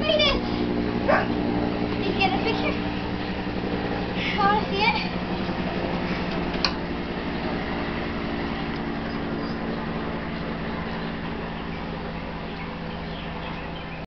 Made it! Did you get a picture? I want to see it?